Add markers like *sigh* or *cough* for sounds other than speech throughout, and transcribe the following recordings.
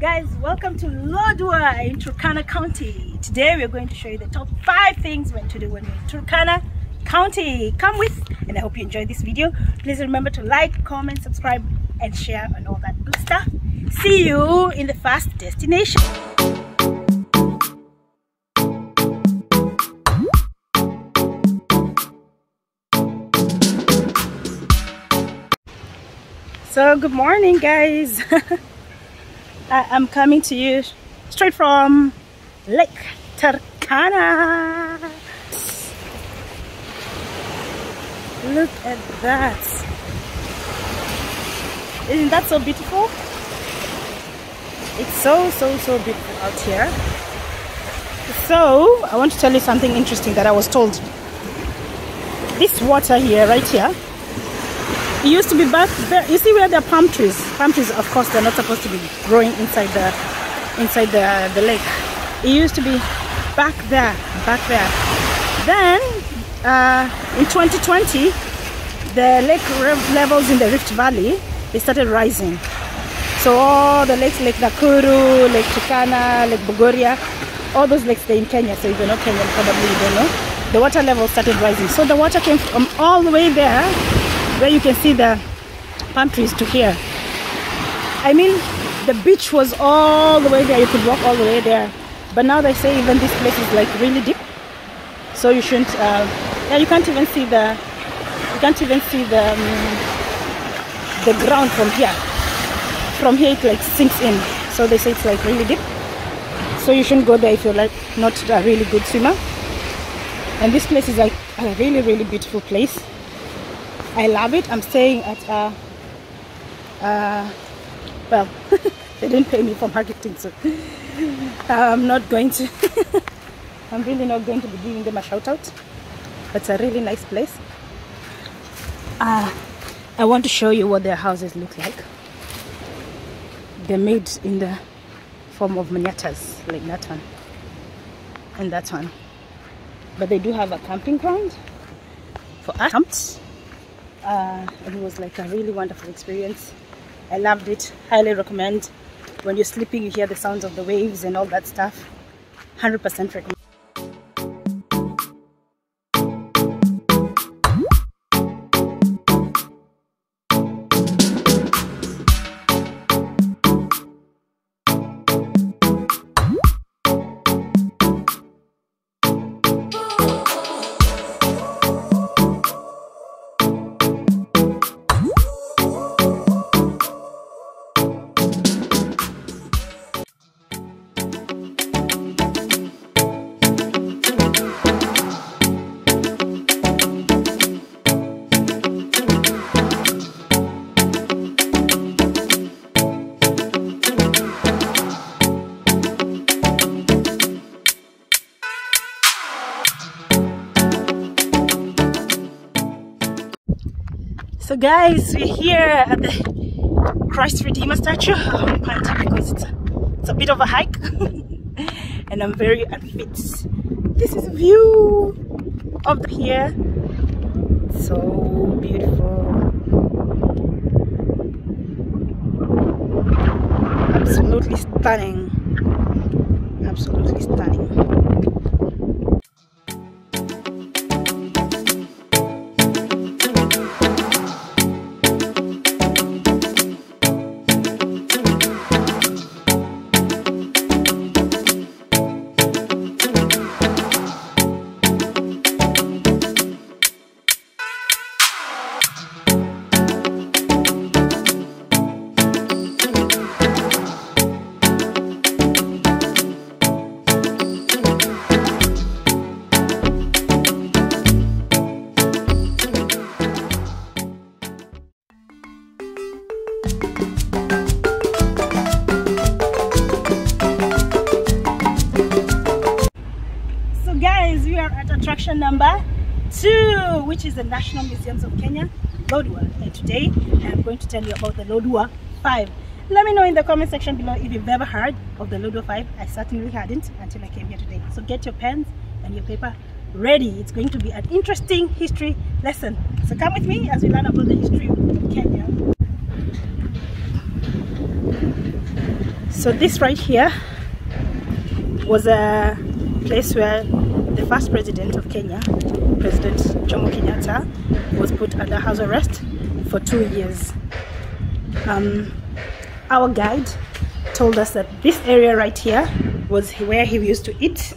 Guys, welcome to Lodwar in Turkana County. Today we're going to show you the top five things when to do when you're in Turkana County. Come with, and I hope you enjoyed this video. Please remember to like, comment, subscribe, and share and all that good stuff. See you in the first destination. So good morning guys. *laughs* I'm coming to you straight from Lake Turkana. Look at that. Isn't that so beautiful? It's so, so, so beautiful out here. So, I want to tell you something interesting that I was told. This water here, right here, it used to be back there. You see where the palm trees? Palm trees, of course, they're not supposed to be growing inside the inside the, the lake. It used to be back there, back there. Then, uh, in 2020, the lake levels in the Rift Valley, they started rising. So all the lakes, Lake Nakuru, Lake Turkana, Lake Bogoria, all those lakes, they're in Kenya. So if you're not Kenyan, probably you don't know. The water level started rising. So the water came from all the way there where you can see the palm trees to here. I mean, the beach was all the way there. You could walk all the way there. But now they say even this place is like really deep. So you shouldn't, uh, yeah, you can't even see the, you can't even see the, um, the ground from here. From here it like sinks in. So they say it's like really deep. So you shouldn't go there if you're like not a really good swimmer. And this place is like a really, really beautiful place. I love it. I'm staying at, uh, uh, well, *laughs* they didn't pay me for marketing, so *laughs* I'm not going to, *laughs* I'm really not going to be giving them a shout out. It's a really nice place. Uh, I want to show you what their houses look like. They're made in the form of manyattas, like that one and that one. But they do have a camping ground for us. Uh, it was like a really wonderful experience. I loved it. Highly recommend. When you're sleeping you hear the sounds of the waves and all that stuff. 100% recommend So guys, we're here at the Christ Redeemer statue. I'm panting because it's a, it's a bit of a hike *laughs* and I'm very unfit. This is a view of here. So beautiful. Absolutely stunning. Absolutely stunning. Attraction number two, which is the National Museums of Kenya, Lodwar. And today I'm going to tell you about the Lodwar 5. Let me know in the comment section below if you've ever heard of the Lodwar 5. I certainly hadn't until I came here today. So get your pens and your paper ready. It's going to be an interesting history lesson. So come with me as we learn about the history of Kenya. so this right here was a place where the first president of Kenya, President Jomo Kenyatta, was put under house arrest for two years. Um, our guide told us that this area right here was where he used to eat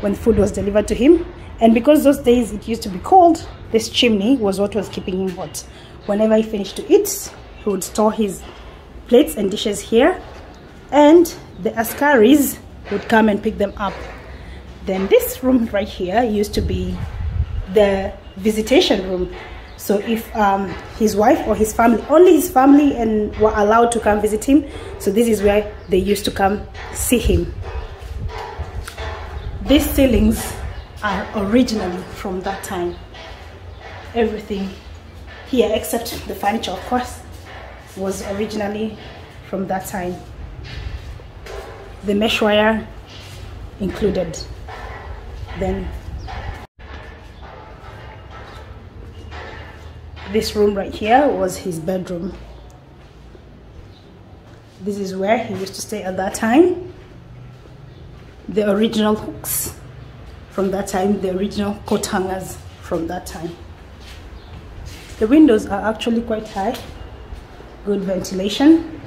when food was delivered to him. And because those days it used to be cold, this chimney was what was keeping him hot. Whenever he finished to eat, he would store his plates and dishes here. And the askaris would come and pick them up. Then this room right here used to be the visitation room. So if um, his wife or his family, only his family and were allowed to come visit him. So this is where they used to come see him. These ceilings are originally from that time. Everything here except the furniture of course was originally from that time. The mesh wire included. Then this room right here was his bedroom. This is where he used to stay at that time. The original hooks from that time, the original coat hangers from that time. The windows are actually quite high, good ventilation.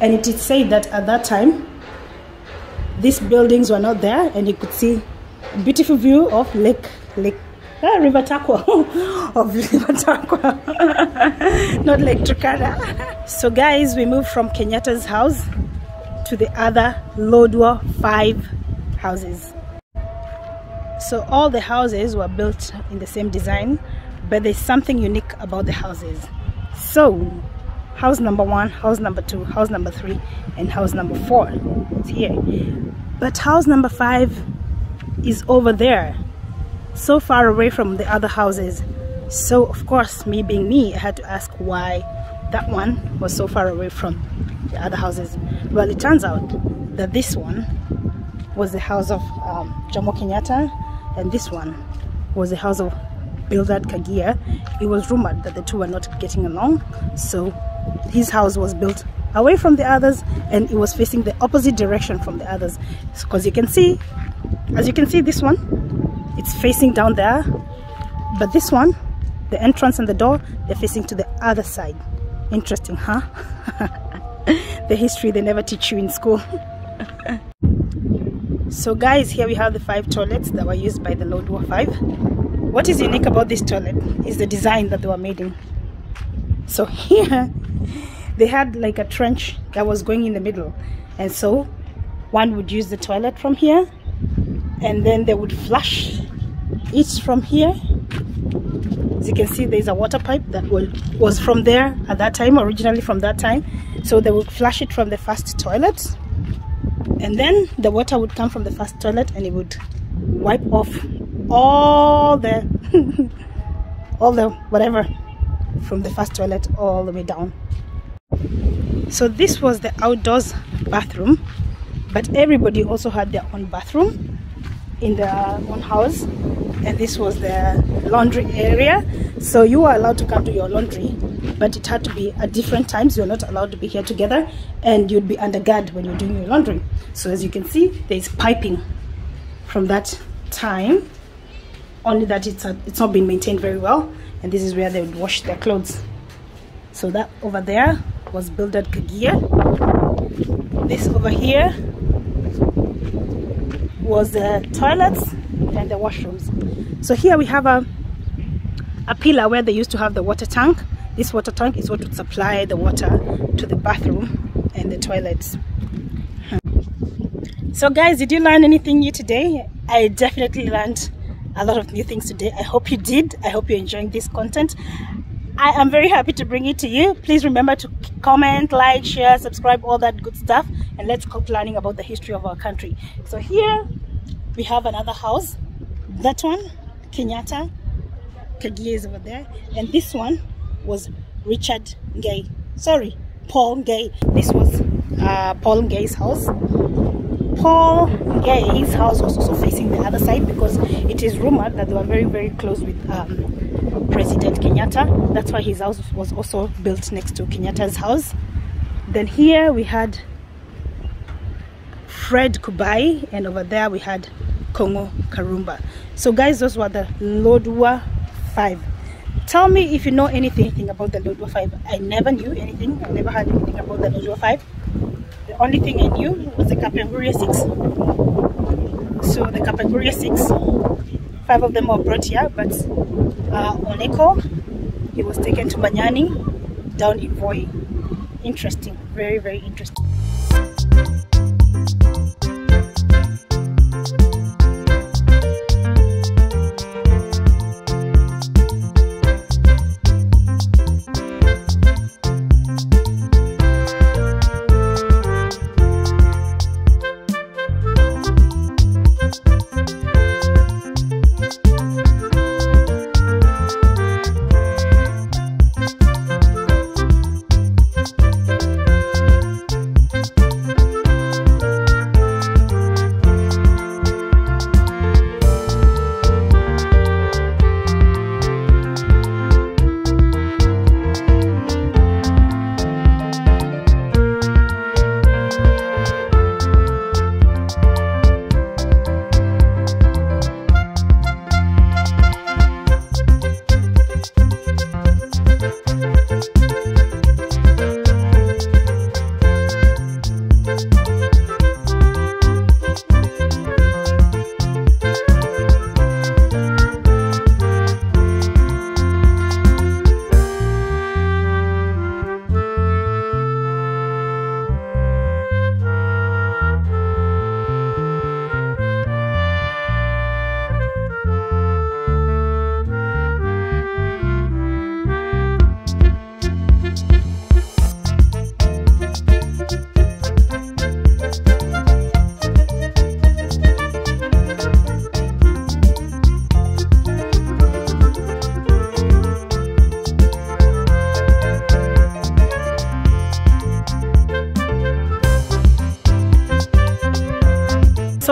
And it is said that at that time, these buildings were not there and you could see beautiful view of Lake, Lake ah, River Turkwel, *laughs* of River Turkwel, *laughs* not Lake Turkana. *laughs* So guys, we moved from Kenyatta's house to the other Lodwar 5 houses. So all the houses were built in the same design, but there's something unique about the houses. So house number one, house number two, house number three, and house number four is here. But house number five is over there, so far away from the other houses. So of course, me being me, I had to ask why that one was so far away from the other houses. Well, it turns out that this one was the house of um, Jomo Kenyatta and this one was the house of Bildad Kaggia. It was rumored that the two were not getting along, so his house was built away from the others and it was facing the opposite direction from the others because you can see as you can see this one it's facing down there. But this one the entrance and the door they're facing to the other side. Interesting huh? *laughs* The history they never teach you in school. *laughs* So guys here we have the five toilets that were used by the Lodwar 5 what is unique about this toilet is the design that they were made in. So *laughs* here they had like a trench that was going in the middle. And so one would use the toilet from here and then they would flush it from here. As you can see there's a water pipe that was from there at that time originally from that time. So they would flush it from the first toilet and then the water would come from the first toilet and it would wipe off all the *laughs* all the whatever from the first toilet all the way down. So this was the outdoors bathroom but everybody also had their own bathroom in their own house and this was the laundry area. So you were allowed to come to your laundry but it had to be at different times. You're not allowed to be here together and you'd be under guard when you're doing your laundry. So as you can see there's piping from that time only that it's, a, it's not been maintained very well and this is where they would wash their clothes. So that over there was Bildad Kaggia this over here was the toilets and the washrooms. So here we have a a pillar where they used to have the water tank. This water tank is what would supply the water to the bathroom and the toilets. So guys did you learn anything new today? I definitely learned a lot of new things today. I hope you did. I hope you're enjoying this content. I am very happy to bring it to you. Please remember to comment, like, share, subscribe, all that good stuff. And let's keep learning about the history of our country. So here we have another house. That one, Kenyatta. Kaggia is over there. And this one was Richard Ngei. Sorry, Paul Ngei. This was uh, Paul Ngei's house. Paul Ngei's house was also facing the other side because it is rumored that they were very, very close with um, President Kenyatta. That's why his house was also built next to Kenyatta's house. then here we had Fred Kubai, and over there we had Kungu Karumba. So, guys, those were the Lodwar Five. Tell me if you know anything about the Lodwar Five. I never knew anything. I never heard anything about the Lodwar Five. The only thing I knew was the Kapenguria Six. So the Kapenguria Six, five of them were brought here, but uh, Oneko, he was taken to Banyani down in Voi. Interesting, very very interesting.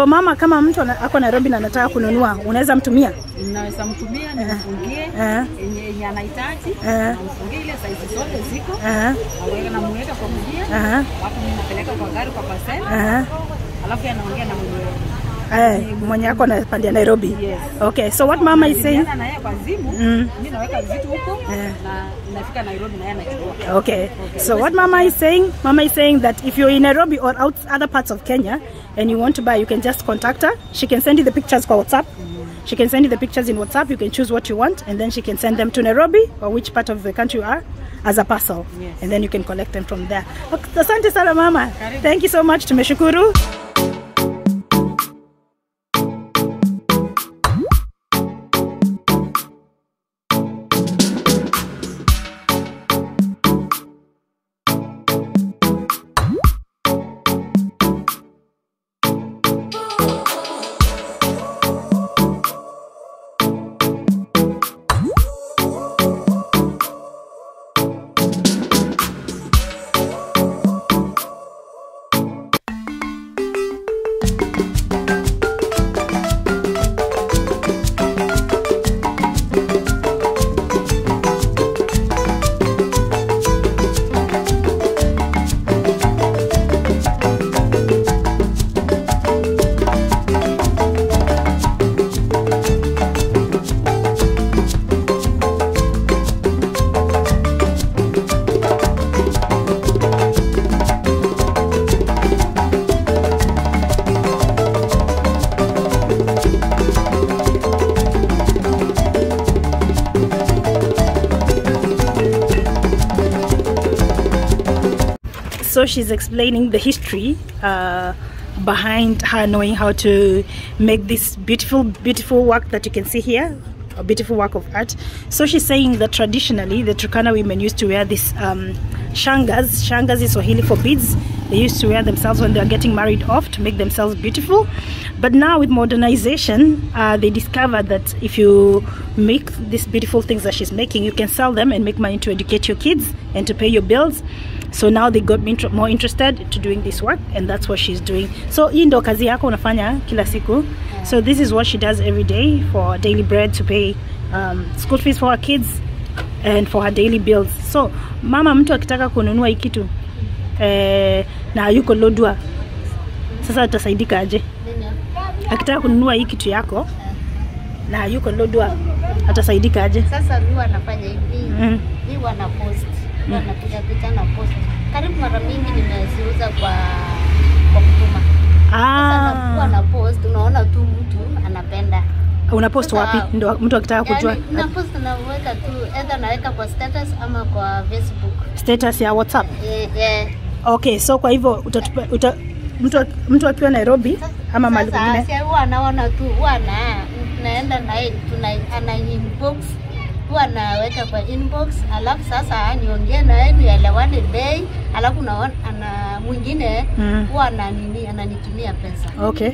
So mama, kama mtu ako Nairobi na anataka kununua, unaweza mtumia? Naweza mtumia nimfungie Eh, yenye yenye anahitaji, Eh. namfungie ile saizi zote ziko, aweka naweka namuweka kwa mjia, eh, alafu mimi kwa gari kwa parcel, eh. alafu anaongea na mwenye Eh, mwenye ako na pande ya Nairobi. Yes. Okay, so what mama is saying? Na yeye kwa simu, Mm. mimi naweka vitu huko yeah. na nafika Nairobi na yeye anachukua. Okay. So what Mama is saying, Mama is saying that if you're in Nairobi or out other parts of Kenya and you want to buy, you can just contact her. She can send you the pictures kwa WhatsApp. She can send you the pictures in WhatsApp. You can choose what you want, and then she can send them to Nairobi or which part of the country you are as a parcel, Yes. and then you can collect them from there. Okay, asante sana mama. Karibu. Thank you so much. Tumeshukuru. So she's explaining the history uh, behind her knowing how to make this beautiful beautiful work that you can see here a beautiful work of art. So she's saying that traditionally the Turkana women used to wear this um, shangas. Shangas is Swahili for beads. They used to wear themselves when they are getting married off to make themselves beautiful. But now with modernization uh, they discovered that if you make these beautiful things that she's making you can sell them and make money to educate your kids and to pay your bills so now they got me inter- more interested to doing this work and that's what she's doing so hii ndo kazi yako unafanya kila siku so this is what she does every day for daily bread to pay um, school fees for her kids and for her daily bills so mama mtu akitaka kununua hii kitu eh, na yuko Lodwa, sasa atasaidika aje? Akitaka kununua hii kitu yako na yuko Lodwa, atasaidika aje? Sasa mi wanafanya hivi Mm. mi wana post mi napiga picha na post. Karibu mara mingi nimeziuza kwa kwa kutuma. Sasa na post unaona tu mtu anapenda. Unapost Sasa- wapi? Ndio mtu akitaka kujua. yani, na post naweka tu either naweka kwa status ama kwa Facebook. Status ya WhatsApp. eh, eh. Okay, so kwa hivyo utatupa, uta, mtu, mtu akiwa Nairobi ama mahali Sasa kwingine si huwa anaona tu huwa na naenda naye tuna ana inbox huwa naweka kwa inbox, alafu sasa niongee naye nielewane bei, alafu ana mwingine Mm. huwa ananitumia pesa. okay.